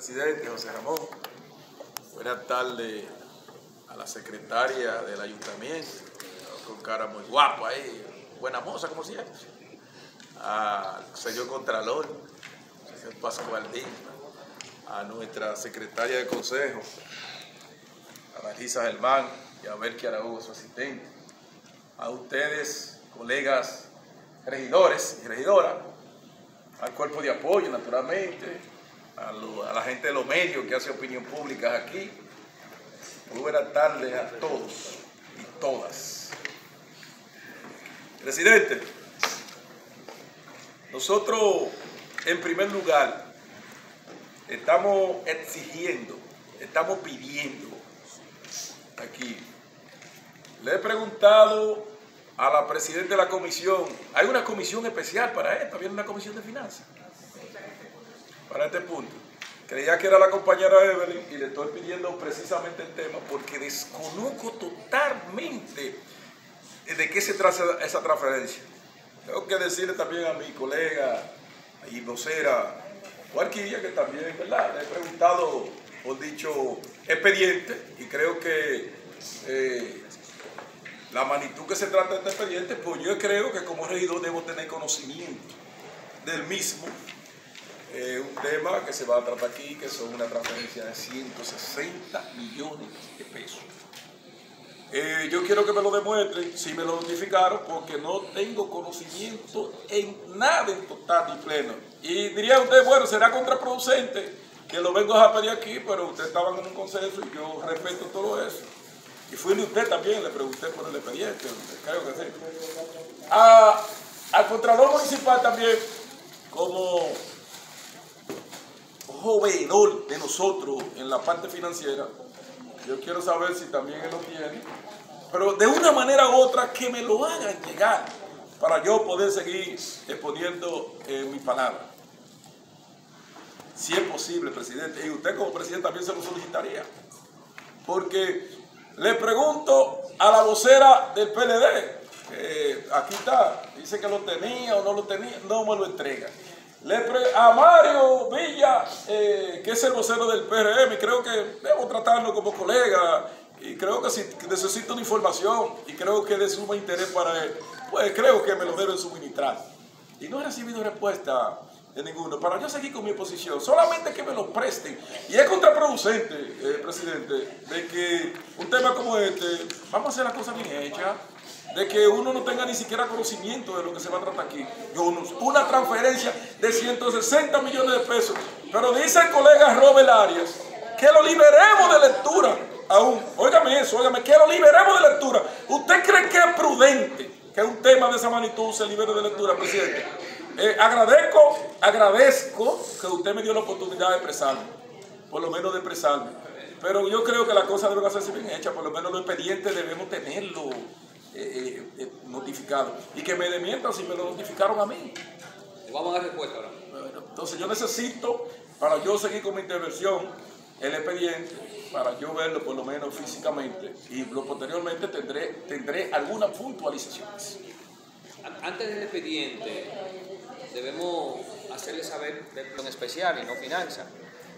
presidente José Ramón. Buenas tardes a la secretaria del ayuntamiento, con cara muy guapa ahí, buena moza como siempre. Al señor Contralor, señor Pascual Díaz, a nuestra secretaria de consejo, a Marisa Germán y a Belki Araújo, su asistente. A ustedes, colegas regidores y regidoras, al cuerpo de apoyo, naturalmente, a, la gente de los medios que hace opinión pública aquí. Muy buenas tardes a todos y todas. Presidente, nosotros en primer lugar estamos exigiendo, estamos pidiendo aquí. Le he preguntado a la presidenta de la comisión, hay una comisión especial para esto, viene una comisión de finanzas para este punto. Creía que era la compañera Evelyn y le estoy pidiendo precisamente el tema porque desconozco totalmente de qué se trata esa transferencia. Tengo que decirle también a mi colega y vocera Juarquilla que también, ¿verdad? Le he preguntado por dicho expediente y creo que eh, la magnitud que se trata de este expediente, pues yo creo que como regidor debo tener conocimiento del mismo eh, un tema que se va a tratar aquí, que son una transferencia de 160 millones de pesos. Eh, yo quiero que me lo demuestren, si me lo notificaron, porque no tengo conocimiento en nada en total y pleno. Y diría usted, bueno, será contraproducente que lo vengo a pedir aquí, pero usted estaba en un consenso y yo respeto todo eso. Y fui de usted también, le pregunté por el expediente, creo que sí. al Contralor Municipal también, como jovenor de nosotros en la parte financiera. Yo quiero saber si también él lo tiene. Pero de una manera u otra que me lo hagan llegar para yo poder seguir exponiendo eh, mi palabra. Si es posible, presidente. Y usted como presidente también se lo solicitaría. Porque le pregunto a la vocera del PLD, que aquí está, dice que lo tenía o no lo tenía, no me lo entrega. Le a Mario Villa, eh, que es el vocero del PRM, creo que debo tratarlo como colega, y creo que si necesito una información, y creo que de suma interés para él, pues creo que me lo deben suministrar. Y no he recibido respuesta de ninguno, para yo seguir con mi posición, solamente que me lo presten. Y es contraproducente, eh, presidente, de que un tema como este, vamos a hacer las cosas bien hechas de que uno no tenga ni siquiera conocimiento de lo que se va a tratar aquí. Una transferencia de 160 millones de pesos. Pero dice el colega Robert Arias que lo liberemos de lectura aún. Óigame eso, óigame, que lo liberemos de lectura. ¿Usted cree que es prudente que un tema de esa magnitud se libere de lectura, presidente? Eh, agradezco, agradezco que usted me dio la oportunidad de expresarme, por lo menos de expresarme. Pero yo creo que las cosas deben hacerse bien hechas, por lo menos los expedientes debemos tenerlo eh, eh, eh, notificado. Y que me demientan si me lo notificaron a mí. Vamos a dar respuesta ahora. entonces yo necesito, para yo seguir con mi intervención, el expediente, para yo verlo por lo menos físicamente, y lo posteriormente tendré, tendré algunas puntualizaciones. Antes del expediente, debemos hacerle saber en especial y no finanza.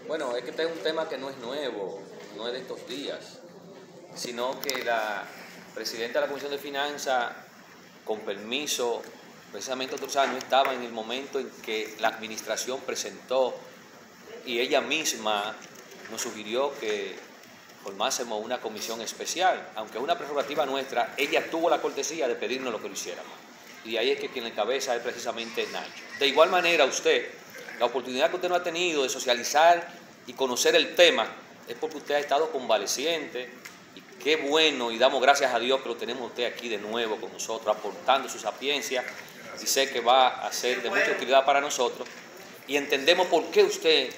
Bueno, es que este es un tema que no es nuevo, no es de estos días, sino que la, presidente de la Comisión de Finanzas, con permiso, precisamente otros años, estaba en el momento en que la administración presentó y ella misma nos sugirió que formásemos una comisión especial, aunque es una prerrogativa nuestra, ella tuvo la cortesía de pedirnos lo que lo hiciéramos. Y ahí es que quien encabeza es precisamente Nacho. De igual manera, usted, la oportunidad que usted no ha tenido de socializar y conocer el tema es porque usted ha estado convaleciente, Qué bueno y damos gracias a Dios que lo tenemos usted aquí de nuevo con nosotros, aportando su sapiencia y sé que va a ser de mucha utilidad para nosotros. Y entendemos por qué usted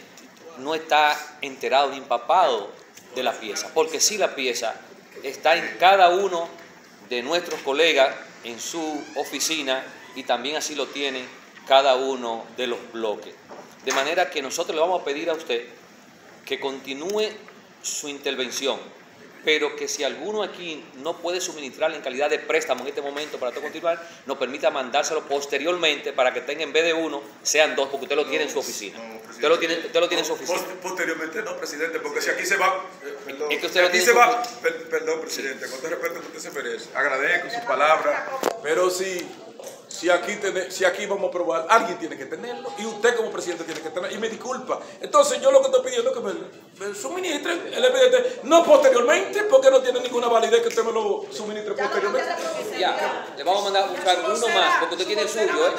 no está enterado ni empapado de la pieza, porque sí la pieza está en cada uno de nuestros colegas en su oficina y también así lo tienen cada uno de los bloques. De manera que nosotros le vamos a pedir a usted que continúe su intervención pero que si alguno aquí no puede suministrar en calidad de préstamo en este momento para todo continuar, nos permita mandárselo posteriormente para que tenga en vez de uno, sean dos, porque usted lo tiene en su oficina. usted, lo tiene, usted lo tiene en su oficina. Posteriormente no, presidente, porque si aquí se va... Eh, perdón, es que usted lo aquí se va... perdón, presidente, con todo respeto que usted se merece. Agradezco su palabra, pero si si aquí, si aquí vamos a probar, alguien tiene que tenerlo y usted como presidente tiene que tenerlo. Y me disculpa. Entonces yo lo que estoy pidiendo es que me, suministren el expediente, no posteriormente, porque no tiene ninguna validez que usted me lo suministre posteriormente. Ya, le vamos a mandar a buscar uno más, porque usted tiene el suyo, ¿eh?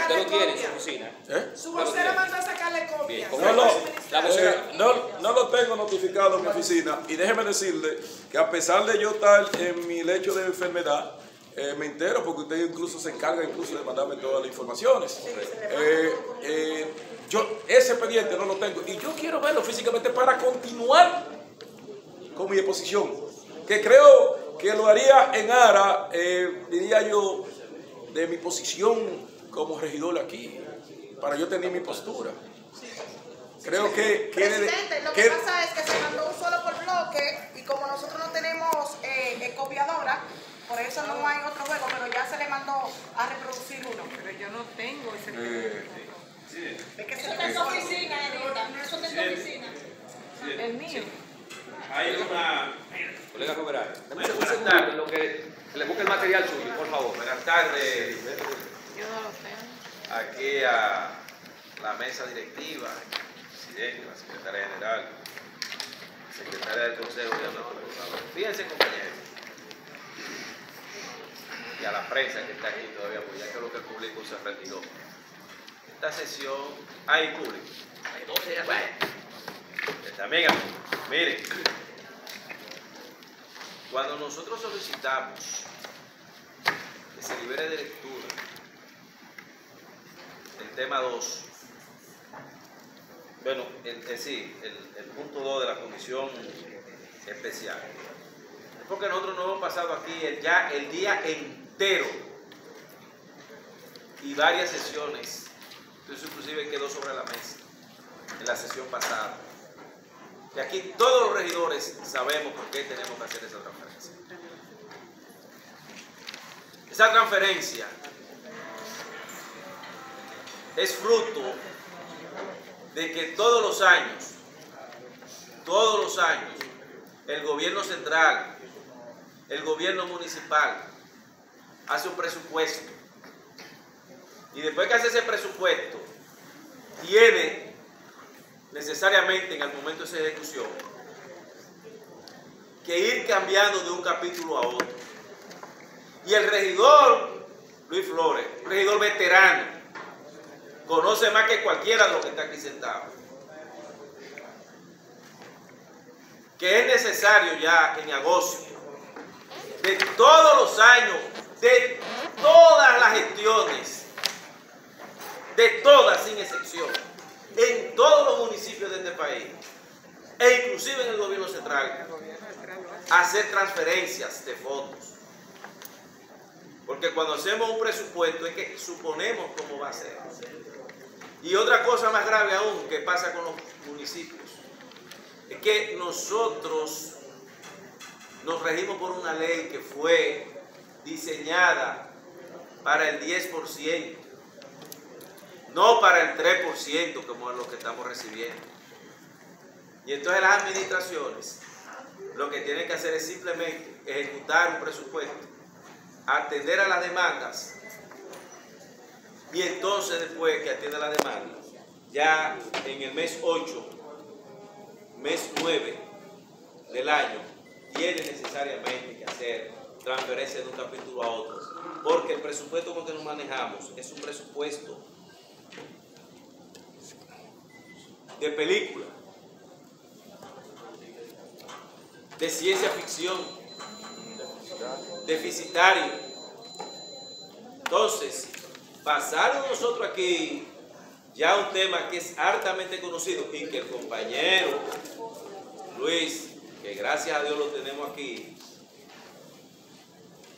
Usted lo tiene en su oficina. ¿Eh? Su vocera mandó a sacarle copia. No, no, eh, no, no lo tengo notificado en mi oficina y déjeme decirle que a pesar de yo estar en mi lecho de enfermedad, eh, me entero porque usted incluso se encarga incluso de mandarme todas las informaciones. Eh, eh, yo ese expediente no lo tengo y yo quiero verlo físicamente para continuar con mi exposición, que creo que lo haría en ara, diría yo, de mi posición como regidor aquí, para yo tener mi postura. Creo que... Que, que se mandó un solo por bloque y como nosotros no tenemos copiadora, por eso no hay otro juego, pero ya se le mandó a reproducir uno. Pero yo no tengo ese eh, sí. Es que eso está en su oficina, Edita. Eso está en su oficina. El mío. Hay una... Colega Roberto, dame un segundo en lo que le busque el material suyo, por favor. Buenas tardes. Yo no lo sé. Aquí a la mesa directiva, presidente, la secretaria general, secretaria del Consejo de Honor. Fíjense, compañeros y a la prensa que está aquí todavía, porque ya creo que el público se retiró. Esta sesión, hay público. Hay 12 ya. Bueno, también, miren, cuando nosotros solicitamos que se libere de lectura el tema 2, bueno, el, sí, el, el punto 2 de la comisión especial, es porque nosotros no hemos pasado aquí ya el día en y varias sesiones. Entonces inclusive quedó sobre la mesa en la sesión pasada. Y aquí todos los regidores sabemos por qué tenemos que hacer esa transferencia. Esa transferencia es fruto de que todos los años, todos los años, el gobierno central, el gobierno municipal, hace un presupuesto. Y después que hace ese presupuesto, tiene necesariamente en el momento de esa ejecución que ir cambiando de un capítulo a otro. Y el regidor Luis Flores, un regidor veterano, conoce más que cualquiera de los que está aquí sentado. Que es necesario ya en agosto de todos los años de todas las gestiones, de todas sin excepción, en todos los municipios de este país, e inclusive en el gobierno central, hacer transferencias de fondos. Porque cuando hacemos un presupuesto es que suponemos cómo va a ser. Y otra cosa más grave aún que pasa con los municipios, es que nosotros nos regimos por una ley que fue diseñada para el 10%, no para el 3% como es lo que estamos recibiendo. Y entonces las administraciones lo que tienen que hacer es simplemente ejecutar un presupuesto, atender a las demandas y entonces después que atienda la demanda, ya en el mes 8, mes 9 del año, tiene necesariamente que hacer transferencia de un capítulo a otro. Porque el presupuesto con que nos manejamos es un presupuesto de película, de ciencia ficción, deficitario. Entonces, pasaron nosotros aquí ya un tema que es hartamente conocido y que el compañero Luis, que gracias a Dios lo tenemos aquí,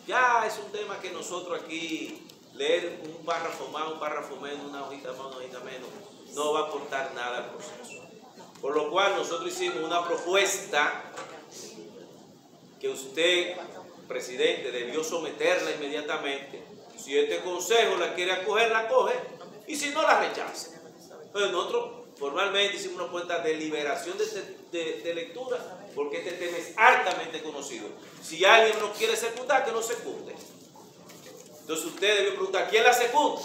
ya es un tema que nosotros aquí, leer un párrafo más, un párrafo menos, una hojita más, una hojita menos, no va a aportar nada al proceso. Por lo cual nosotros hicimos una propuesta que usted, presidente, debió someterla inmediatamente. Si este consejo la quiere acoger, la acoge, y si no, la rechaza. Entonces nosotros formalmente hicimos una cuenta de liberación de, de lectura, porque este tema es altamente conocido. Si alguien no quiere secundar, que no secunde. Entonces usted debe preguntar, ¿quién la secunda?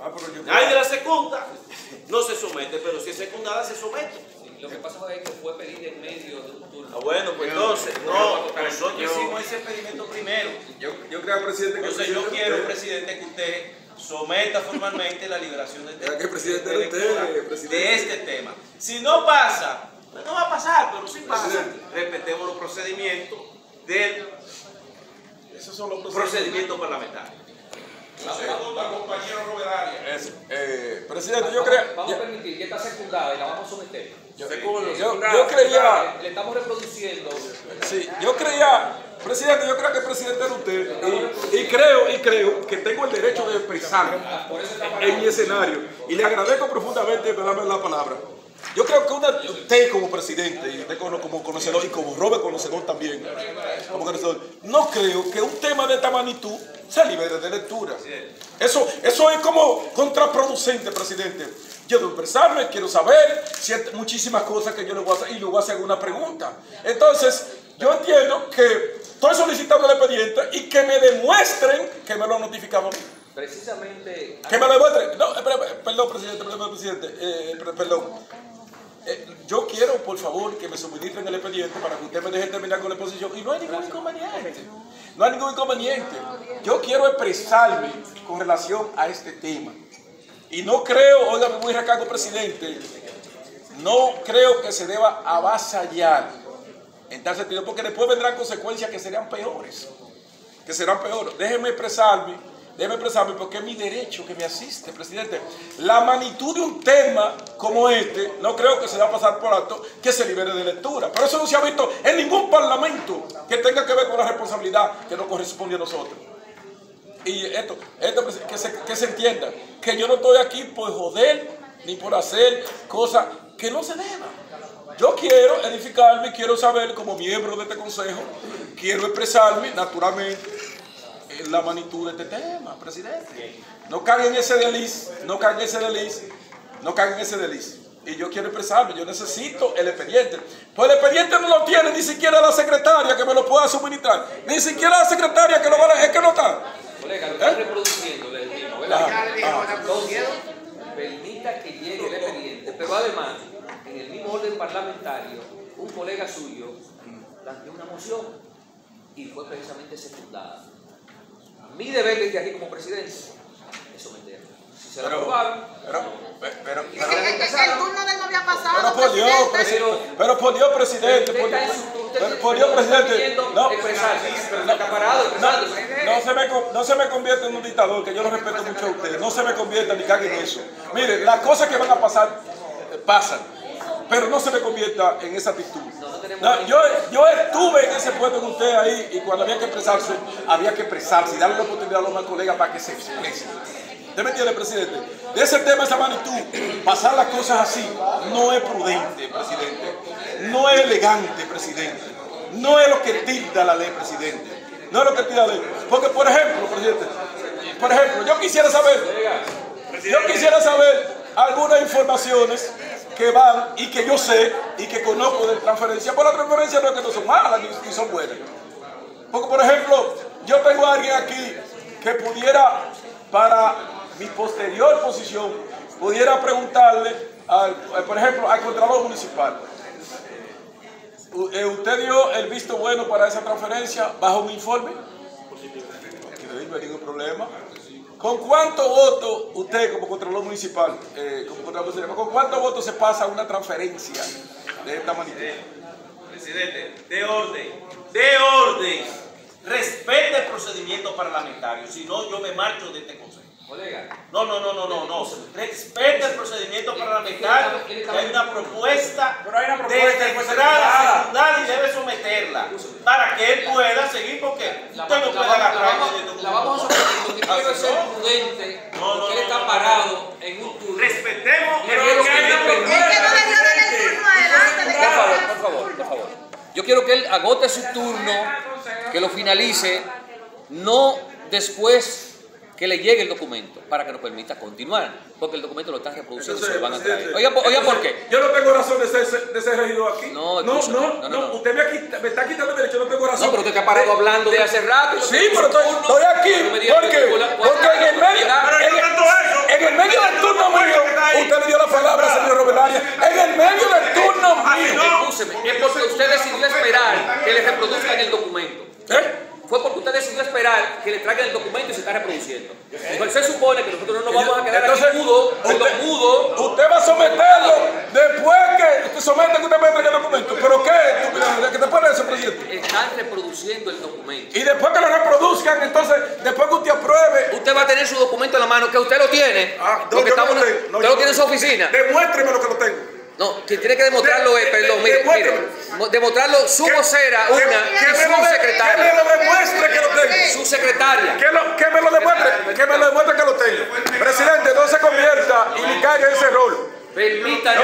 Ah, pero yo Nadie la secunda, no se somete, pero si es secundada, se somete. Sí, Lo que pasa fue que fue pedir en medio de un turno. Ah, bueno, pues entonces, no, nosotros hicimos ese pedimento primero. Yo, yo creo, presidente, que Entonces yo quiero, usted- presidente, que usted someta formalmente la liberación de, Era que presidente de usted, lectura presidente. de este tema. Si no pasa, pues no va a pasar, pero si pasa, Presidente. respetemos los procedimientos del Esos son los procedimiento parlamentario. La compañera Robert eh, presidente, yo creo. Vamos a permitir que está secundada y la vamos a someter. Yo, yo- yo creía, Le estamos reproduciendo. sí, yo creía, presidente, yo creo que el presidente era usted y, y creo y creo que tengo el derecho de expresarme en mi escenario y le agradezco profundamente por darme la palabra. Yo creo que una, usted como presidente y usted como, conocedor y como Robert conocedor también, como conocedor, no creo que un tema de esta magnitud se libere de lectura. Eso, eso es como contraproducente, presidente. Yo debo expresarme, quiero saber ciert- muchísimas cosas que yo le voy a hacer y le voy a hacer una pregunta. Entonces, yo entiendo que estoy solicitando el expediente y que me demuestren que me lo han notificado a mí. Precisamente. Que me lo demuestren. No, perdón, presidente, perdón, presidente. eh, per- perdón. Yo quiero, por favor, que me suministren el expediente para que usted me deje terminar con la exposición. Y no hay ningún inconveniente. No hay ningún inconveniente. Yo quiero expresarme con relación a este tema. Y no creo, óigame muy recargo, presidente, no creo que se deba avasallar en tal sentido, porque después vendrán consecuencias que serían peores. Que serán peores. Déjeme expresarme, déjeme expresarme porque es mi derecho que me asiste, presidente. La magnitud de un tema como este, no creo que se va a pasar por alto que se libere de lectura. Pero eso no se ha visto en ningún parlamento que tenga que ver con la responsabilidad que nos corresponde a nosotros. Y esto, esto que, se, que se entienda, que yo no estoy aquí por joder ni por hacer cosas que no se deban. Yo quiero edificarme, quiero saber como miembro de este consejo, quiero expresarme naturalmente en la magnitud de este tema, presidente. No caigan en ese deliz, no caigan en ese deliz, no caigan en ese deliz. Y yo quiero expresarme, yo necesito el expediente. Pues el expediente no lo tiene ni siquiera la secretaria que me lo pueda suministrar. Ni siquiera la secretaria que lo va a... Es que no está. Colega, lo está reproduciendo del mismo, ¿verdad? Ah, Entonces, permita que llegue el expediente, pero además, en el mismo orden parlamentario, un colega suyo planteó una moción y fue precisamente secundada. Mi deber desde aquí como presidente es someterla. Si se la Pero, aprobaron, pero, pero, Es que el, turno de él no había pasado. pero por Dios, presidente. presidente, pero por Dios, presidente, por Dios, pero por Dios, presidente, no, pero no, se me, no se me convierta en un dictador, que yo lo respeto mucho a ustedes, no se me convierta ni caguen en eso. Mire, las cosas que van a pasar, pasan, pero no se me convierta en esa actitud. No, yo, yo estuve en ese puesto con usted ahí y cuando había que expresarse, había que expresarse y darle la oportunidad a los demás colegas para que se expresen. ¿Usted me entiende, presidente? De ese tema, esa magnitud, pasar las cosas así, no es prudente, presidente. No es elegante, presidente. No es lo que tilda la ley, presidente. No es lo que tilda la ley. Porque, por ejemplo, presidente, por ejemplo, yo quisiera saber, yo quisiera saber algunas informaciones que van y que yo sé y que conozco de transferencia. Por la transferencia no es que no son malas ni, son buenas. Porque, por ejemplo, yo tengo a alguien aquí que pudiera, para mi posterior posición, pudiera preguntarle, al, al- por ejemplo, al Contralor Municipal. Eh, ¿Usted dio el visto bueno para esa transferencia bajo un informe? Ok, no hay ningún problema. ¿Con cuántos votos usted como Contralor Municipal, eh, como Contralor Municipal, con cuántos votos se pasa una transferencia de esta magnitud? Presidente, de orden, de orden. Respete el procedimiento parlamentario, si no yo me marcho de este consejo. No, no, no, no, no, no. Respete el procedimiento parlamentario. hay una propuesta Pero hay una propuesta de secundar y debe someterla para que él pueda seguir porque usted no la- puede agarrar la- vamos a someter porque quiero Así ser no. prudente, No, no, porque él no, está parado en un turno. Respetemos que me Es que no Por favor, por favor. Yo quiero que él agote su turno, que lo finalice, no después que le llegue el documento, para que nos permita continuar, porque el documento lo están reproduciendo y se lo van a traer. Oiga, oiga, ¿por qué? Yo no tengo razón de ser, de ser regidor aquí. No, no, no, No, no, no, no. Usted me, quita- me está quitando el derecho, no tengo razón. No, pero usted ha parado hablando de hace rato. Sí, pero estoy, estoy aquí me diga porque, en el medio, Pero en, yo tanto eso. en el medio del turno mío, usted le dio la palabra, señor Robelaria. En el medio del turno mío. Escúcheme, es porque usted decidió esperar que le reproduzcan el documento. ¿Eh? Fue porque usted decidió esperar que le traigan el documento y se está reproduciendo. Pues se supone que nosotros no nos vamos a quedar Entonces, aquí mudos, usted-. Usted va a someterlo después que usted somete que usted me traiga el documento. ¿Pero qué? ¿Qué de eso, presidente? Están reproduciendo el documento. Y después que lo reproduzcan, entonces, después que usted apruebe, Usted va a tener su documento en la mano, que usted lo tiene. Ah, no, yo estamos- lo tengo. No, usted yo lo tiene en su oficina. demuéstreme lo que lo tengo. No, quien tiene que demostrarlo es, De- perdón, mire, mire, demostrarlo su vocera, una, que y su secretaria. lo demuestre que lo tengo. Su secretaria. Que, lo- que me lo demuestre, que me lo demuestre que lo tengo. Presidente, no se convierta y ni caiga en ese rol. Permítanos.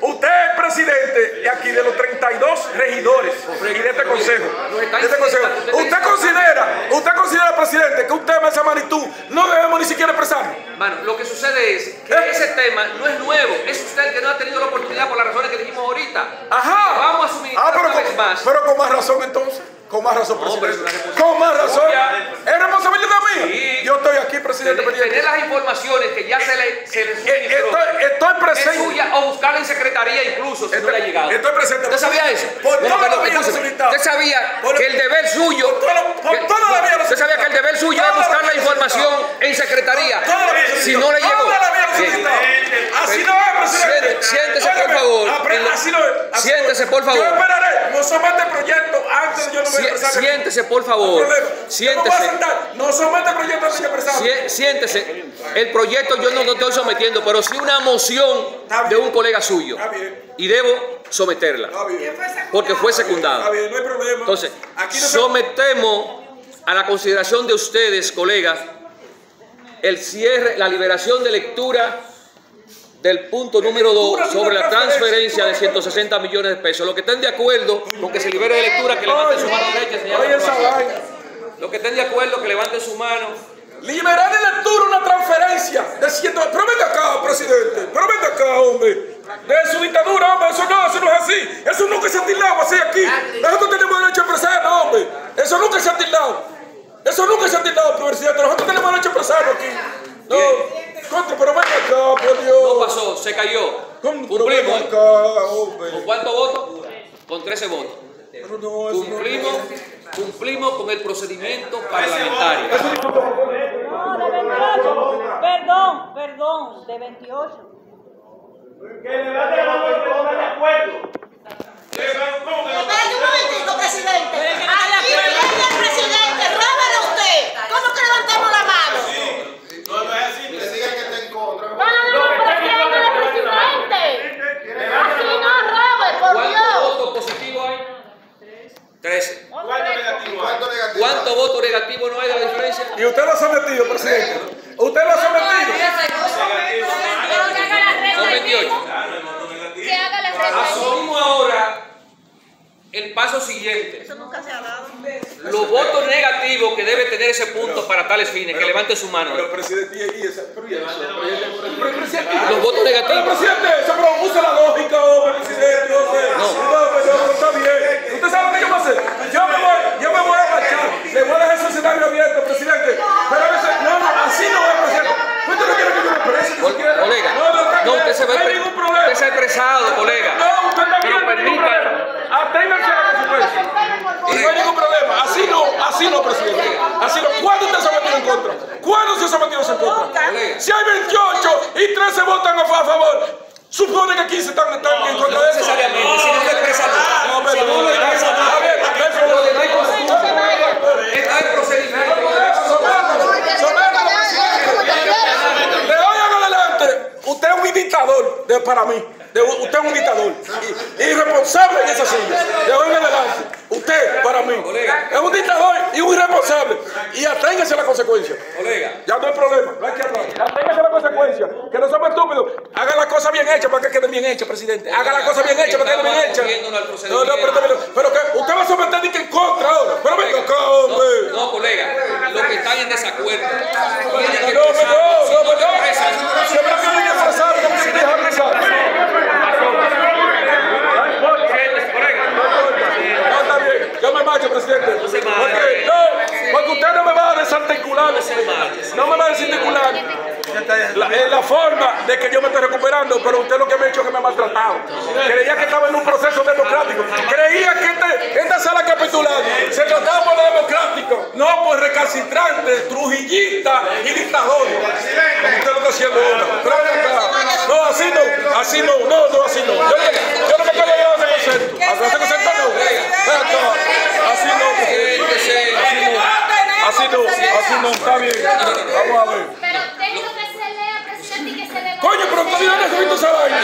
No, Usted es presidente de aquí de los 32 regidores y de este consejo. De este consejo. Usted considera, usted considera, presidente, que un tema de esa magnitud no debemos ni siquiera expresar. Mano, lo que sucede es que ¿Eh? ese tema no es nuevo. Es usted el que no ha tenido la oportunidad por las razones que dijimos ahorita. Ajá. Vamos a suministrar Ah, pero una vez con, más. pero con más razón entonces. Con más razón, presidente. Con más razón. Ya. ¿Es responsabilidad mía? Sí. Yo Tener, las informaciones que ya se le, se le Eh, suministró. Estoy, estoy es presente. suya o buscarla en secretaría incluso si no le ha llegado. Estoy presente. ¿Usted sabía eso? Por Bueno, toda la. ¿Usted sabía Por- que el deber suyo... por toda la- por que- toda la ¿Usted sabía que el deber suyo la buscar la información en secretaría? Si no le llegó... Así no es, presidente. Siéntese, siéntese, por Óigame, favor. apre- En la- Así no así no. Siéntese, por favor. Yo esperaré. No somete el proyecto antes de yo no me siéntese, por No favor. a Siéntese. sentar. No somete el proyecto antes de expresar. Sie- Siéntese. El proyecto yo no lo estoy sometiendo, pero sí una moción de un colega suyo. Está bien. Y debo someterla. Está bien. Porque fue Está secundada. bien, no hay problema. Entonces, no sometemos a la consideración de ustedes, colegas, el cierre, la liberación de lectura del punto número 2 sobre la transferencia de 160 millones de pesos. Los que estén de acuerdo con que se libere de lectura, que levanten su mano derecha. señor. Los que estén de acuerdo, que levanten su mano. Liberar de lectura una transferencia de 100 Pero venga acá, presidente. Pero venga acá, hombre. De su dictadura, hombre. Eso no, eso no es así. Eso nunca se ha tildado así aquí. Nosotros tenemos derecho a expresarlo, hombre. Eso nunca se ha tildado. Eso nunca se ha tildado, presidente. Nosotros tenemos derecho a expresarlo aquí. No, contra, pero venga acá, por Dios. No pasó, se cayó. ¿Cómo? Pero venga Cumplimos. acá, hombre. ¿Con cuántos votos? Con 13 votos. Pero no, eso no- Cumplimos, cumplimos con el procedimiento parlamentario. No, de 28. Perdón, perdón, de 28. Que que no está de acuerdo. ¿Cómo que no? Espérate un momentito, presidente. Pero es que no está de Aquí acuerdo. viene el presidente, róbele usted. ¿Cómo que levantemos la mano? No, no es así. Que digan que está en contra. No, no, no, pero es que él es el presidente. Así no robe, por ¿Cuántos Dios. votos positivos hay? 13. ¿Cuánto negativo hay? ¿Cuánto negativo? ¿Cuántos votos negativos no hay de la diferencia? Y usted lo ha sometido, presidente. Usted lo ha sometido. Son 28. Que haga la regla. Asumimos ahora el paso siguiente. Eso nunca se ha dado. Los votos negativos que debe tener ese punto para tales mano. Pero presidente, y pero y eso, pero presidente, Los votos pero negativos. presidente, pero la lógica, hombre, presidente, hombre. No. no, pero está bien. Usted sabe lo que yo voy a hacer. Yo me voy, yo me voy a marchar. Le voy a dejar el escenario abierto, presidente. Pero a veces, no, no, así no es, presidente. ¿Usted no quiere que yo me exprese? ni Col- siquiera? Colega, no, no, está no, bien, usted se ve, no hay ningún problema. usted se ha expresado, colega. No, usted está Pero bien, no hay ningún permita- problema. Aténganse a la consecuencia. Y no hay ningún problema. Así no, así no, presidente. Así no. ¿Cuándo usted se ha metido en contra? ¿Cuándo se ha metido en contra? Colega. Si hay 28 y 13 votan a fa- a favor, que 15 están, están en contra de eso. necesariamente, si no se expresa nada. No, pero no se expresa está nada. está bien, Lo demás pero- constituye. Está el procedimiento. De hoy en adelante, usted es un dictador de- para mí. De- usted es un dictador. Irresponsable en esa silla. De hoy en adelante, usted para mí es un dictador y un irresponsable. Y aténgase a la consecuencia. Ya no hay problema, no hay que hablar. Aténgase a la consecuencia. Que no somos estúpidos. Hagan las cosas bien hechas para que queden bien. hechas, presidente. Haga la cosa bien hecha, me quede bien hecha. No, no, pero, pero, pero que usted va a someter ni que en contra ahora. Pero venga hombre. No, colega, los que están en desacuerdo. No, tienen que no, no, expresar- no, si no, no te no. expresas, Siempre tienen que expresar, como se deja expresar. No, está bien. Presidente. Porque, no, porque usted no me va a desarticular. No me va a desarticular. La, forma de que yo me estoy recuperando, pero usted lo que me ha hecho es que me ha maltratado. Creía que estaba en un proceso democrático. Creía que este- esta sala capitular se trataba por democrático, no por recalcitrante, trujillista y dictador. Usted lo está haciendo ahora. No, así no, así no, no, no, así no. Yo, no- yo no me quedo de ese concepto. ¿A ese concepto no? Ven acá. Así no, Siéntese. así no, así no, así no, está bien. Vamos a ver. Pero tengo que se lea, presidente, y que se levante. Coño, pero todavía no has visto esa vaina.